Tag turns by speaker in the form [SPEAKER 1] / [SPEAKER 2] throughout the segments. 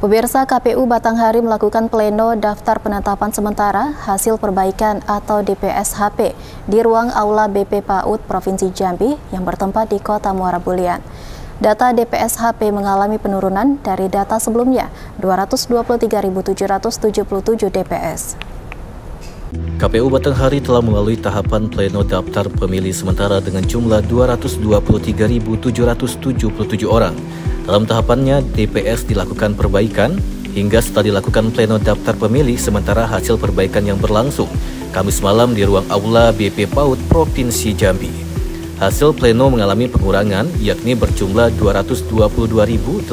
[SPEAKER 1] Pemirsa KPU Batanghari melakukan pleno daftar penetapan sementara hasil perbaikan atau DPSHP di ruang Aula BP PAUD Provinsi Jambi yang bertempat di Kota Muara Bulian. Data DPSHP mengalami penurunan dari data sebelumnya, 223.777 DPS.
[SPEAKER 2] KPU Batanghari telah melalui tahapan pleno daftar pemilih sementara dengan jumlah 223.777 orang. Dalam tahapannya, DPS dilakukan perbaikan hingga setelah dilakukan pleno daftar pemilih sementara hasil perbaikan yang berlangsung Kamis malam di ruang aula BP PAUD Provinsi Jambi. Hasil pleno mengalami pengurangan yakni berjumlah 222.842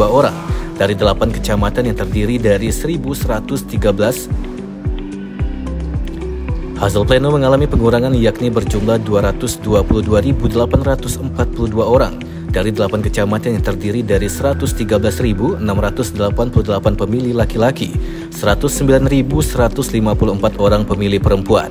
[SPEAKER 2] orang dari 8 kecamatan yang terdiri dari 1113 Hasil pleno mengalami pengurangan yakni berjumlah 222.842 orang dari 8 kecamatan yang terdiri dari 113.688 pemilih laki-laki, 109.154 orang pemilih perempuan.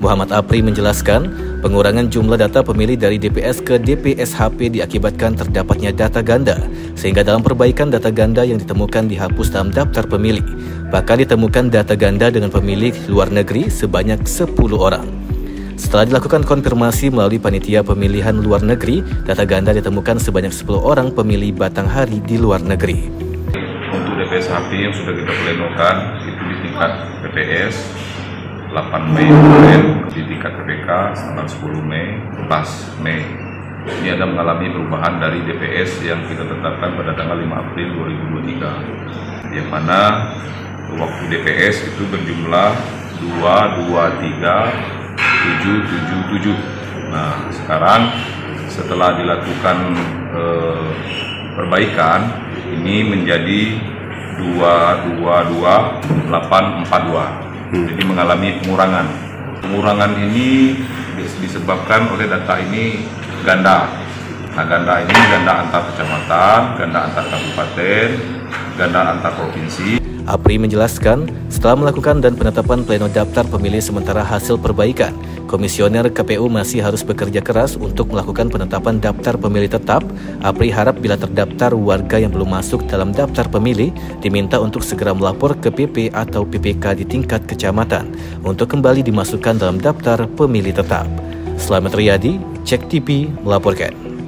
[SPEAKER 2] Muhammad Apri menjelaskan, pengurangan jumlah data pemilih dari DPS ke DPSHP diakibatkan terdapatnya data ganda, sehingga dalam perbaikan data ganda yang ditemukan dihapus dalam daftar pemilih. Bahkan ditemukan data ganda dengan pemilih luar negeri sebanyak 10 orang. Setelah dilakukan konfirmasi melalui panitia pemilihan luar negeri, data ganda ditemukan sebanyak 10 orang pemilih Batanghari di luar negeri.
[SPEAKER 3] Untuk DPS HP yang sudah kita plenokan itu di tingkat PPS 8 Mei kemarin di tingkat PPK tanggal 10 Mei, pas Mei. Ini ada mengalami perubahan dari DPS yang kita tetapkan pada tanggal 5 April 2023. Yang mana waktu DPS itu berjumlah 223 777. Nah, sekarang setelah dilakukan eh, perbaikan ini menjadi 222842. Hmm. Jadi mengalami pengurangan. Pengurangan ini disebabkan oleh data ini ganda. Nah, ganda ini ganda antar kecamatan, ganda antar kabupaten, ganda antar provinsi.
[SPEAKER 2] Apri menjelaskan, setelah melakukan dan penetapan pleno daftar pemilih sementara hasil perbaikan, Komisioner KPU masih harus bekerja keras untuk melakukan penetapan daftar pemilih tetap. Apri harap bila terdaftar warga yang belum masuk dalam daftar pemilih, diminta untuk segera melapor ke PP atau PPK di tingkat kecamatan untuk kembali dimasukkan dalam daftar pemilih tetap. Selamat Riyadi, Cek TV melaporkan.